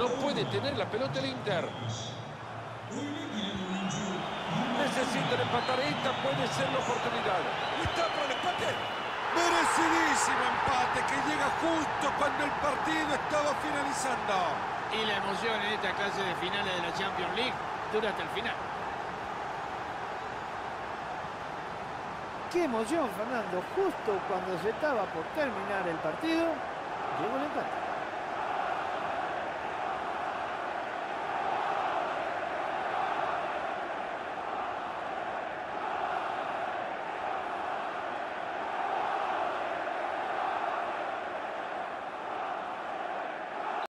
No puede tener la pelota el Inter. Necesitan empatar. Esta puede ser la oportunidad. ¿Está para el empate? Merecidísimo empate que llega justo cuando el partido estaba finalizando. Y la emoción en esta clase de finales de la Champions League dura hasta el final. Qué emoción, Fernando. Justo cuando se estaba por terminar el partido, llegó el empate.